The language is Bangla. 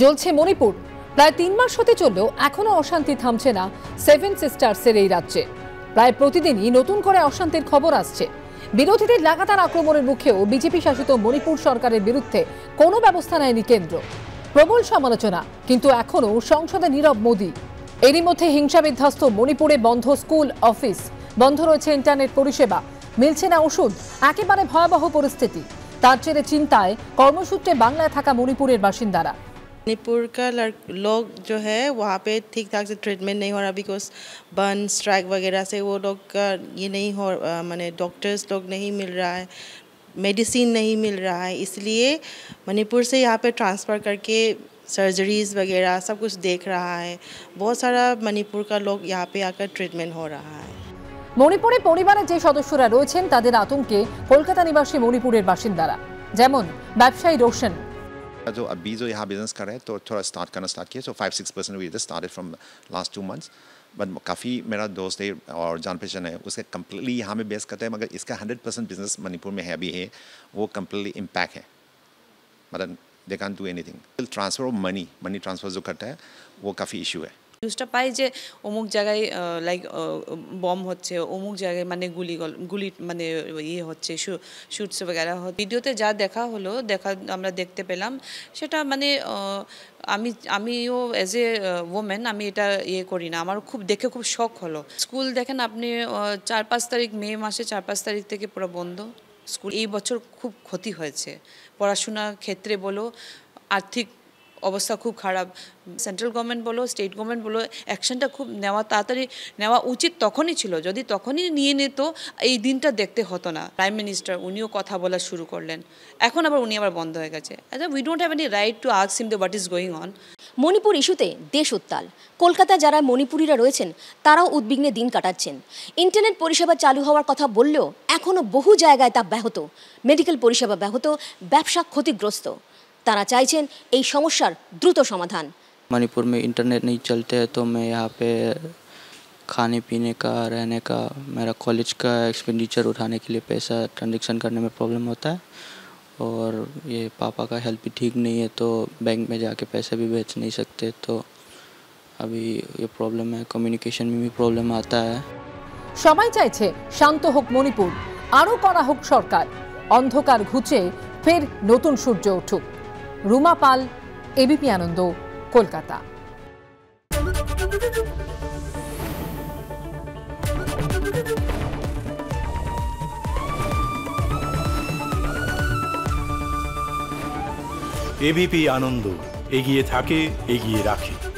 জ্বলছে মণিপুর। প্রায় তিন মাস হতে চললেও এখনও অশান্তি থামছে না সেভেন সিস্টার্সের এই রাজ্যে। প্রায় প্রতিদিনই নতুন করে অশান্তির খবর আসছে। বিরোধীদের লাগাতার আক্রমণের মুখেও বিজেপি শাসিত মণিপুর সরকারের বিরুদ্ধে কোনো ব্যবস্থা নেয়নি কেন্দ্র। প্রবল সমালোচনা, কিন্তু এখনও সংসদে নীরব মোদী। এরই মধ্যে হিংসা বিধ্বস্ত মণিপুরে বন্ধ স্কুল, অফিস, বন্ধ রয়েছে ইন্টারনেট পরিষেবা, মিলছে না ওষুধ, একেবারে ভয়াবহ পরিস্থিতি। তার জেরে চিন্তায় কর্মসূত্রে বাংলায় থাকা মণিপুরের বাসিন্দারা। मणिपुर का लड़- लोग जो है वहाँ पे ठीक ठाक से ट्रीटमेंट नहीं हो रहा बिकॉज बर्न स्ट्राइक वगैरह से वो लोग का ये नहीं हो मैंने डॉक्टर्स लोग नहीं मिल रहा है मेडिसिन नहीं मिल रहा है इसलिए मणिपुर से यहाँ पे ट्रांसफ़र करके सर्जरीज वगैरह सब कुछ देख रहा है बहुत सारा मणिपुर का लोग यहाँ पे आकर ट्रीटमेंट हो रहा है মণিপুরে পরিবারের যে সদস্যরা রয়েছেন তাদের আতঙ্কে কলকাতা নিবাসী মণিপুরের বাসিন্দারা যেমন ব্যবসায়ী রোশন जो अभी जो यहाँ बिज़नेस कर रहे हैं तो थोड़ा स्टार्ट करना स्टार्ट किया। So five six percent we just started from last two months but काफ़ी मेरा दोस्त है और जान पहचान है, उसका कम्प्लीटली यहाँ में बेस करते हैं, मगर इसका हंड्रेड परसेंट बिज़नेस मणिपुर में है अभी है। वो कम्प्लीटली इम्पैक्ट है। मतलब they can do any anything transfer of money money transfer जो करता है, वो काफ़ी इशू है। নিউজটা পাই যে অমুক জায়গায় লাইক বম হচ্ছে, অমুক জায়গায় মানে গুলি গল- মানে ইয়ে হচ্ছে শুটস বগেরা ভিডিওতে যা দেখা হলো, দেখা, আমরা দেখতে পেলাম, সেটা মানে আমি, আমিও অ্যাজ এ ওমেন আমি এটা ইয়ে করি না। আমার খুব, দেখে খুব শখ হলো। স্কুল দেখেন আপনি চার পাঁচ তারিখ, মে মাসে চার পাঁচ তারিখ থেকে পুরো বন্ধ। স্কুল, এই বছর খুব ক্ষতি হয়েছে। পড়াশোনার ক্ষেত্রে বলো, আর্থিক অবস্থা খুব খারাপ। সেন্ট্রাল গভর্নমেন্ট বলো, স্টেট গভর্নমেন্ট বলো, অ্যাকশনটা খুব নেওয়া তাড়াতাড়ি নেওয়া উচিত তখনই ছিল। যদি তখনই নিয়ে নিত, এই দিনটা দেখতে হতো না। প্রাইম মিনিস্টার উনিও কথা বলা শুরু করলেন। এখন আবার উনি আবার বন্ধ হয়ে গেছে। We don't have any right to ask him the what is going on Manipur ইস্যুতে দেশ উত্তাল। কলকাতায় যারা মণিপুরীরা রয়েছেন, তারাও উদ্বিগ্নে দিন কাটাচ্ছেন। ইন্টারনেট পরিষেবা চালু হওয়ার কথা বললেও এখনও বহু জায়গায় তা ব্যাহত। মেডিকেল পরিষেবা ব্যাহত, ব্যবসা ক্ষতিগ্রস্ত। তারা চাইছেন এই সমস্যার দ্রুত সমাধান मणिपुर में इंटरनेट नहीं चलते हैं तो मैं यहाँ पे खाने पीने का रहने का मेरा कॉलेज का एक्सपेंडिचर उठाने के लिए पैसा ट्रांजेक्शन करने में प्रॉब्लम होता है और ये पापा का हेल्थ भी ठीक नहीं है तो बैंक में जाके पैसे भी भेज नहीं सकते तो अभी ये प्रॉब्लम है कम्युनिकेशन में भी प्रॉब्लम आता है সবাই চাইছে শান্ত হোক মণিপুর আরও করা হোক সরকার অন্ধকার ঘুচে ফের নতুন সূর্য উঠুক রুমা পাল এবিপি আনন্দ কলকাতা। এবিপি আনন্দ এগিয়ে থাকে এগিয়ে রাখে।